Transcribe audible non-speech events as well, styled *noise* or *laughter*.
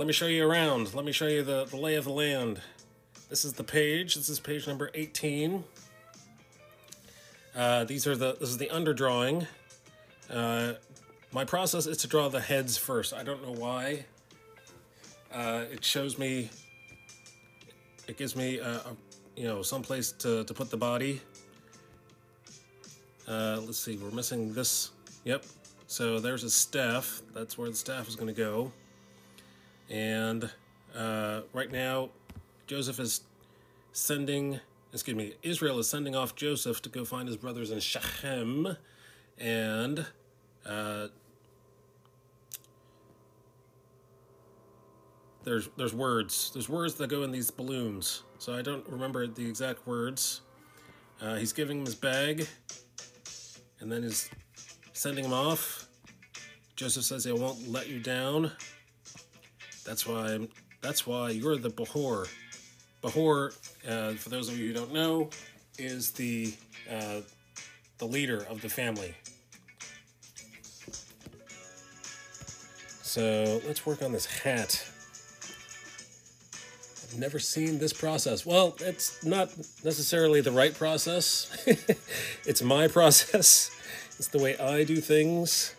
let me show you around. Let me show you the, the lay of the land. This is the page. This is page number 18. Uh, these are the, this is the underdrawing. Uh, my process is to draw the heads first. I don't know why. Uh, it shows me, it gives me, uh, a, you know, some place to, to put the body. Uh, let's see, we're missing this. Yep. So there's a staff. That's where the staff is going to go. And uh, right now, Joseph is sending, excuse me, Israel is sending off Joseph to go find his brothers in Shechem. And uh, there's there's words. There's words that go in these balloons. So I don't remember the exact words. Uh, he's giving him his bag, and then he's sending him off. Joseph says, "I won't let you down." That's why I'm, that's why you're the Behor. Behor, uh, for those of you who don't know, is the uh, the leader of the family. So let's work on this hat. I've never seen this process. Well, it's not necessarily the right process. *laughs* it's my process. It's the way I do things.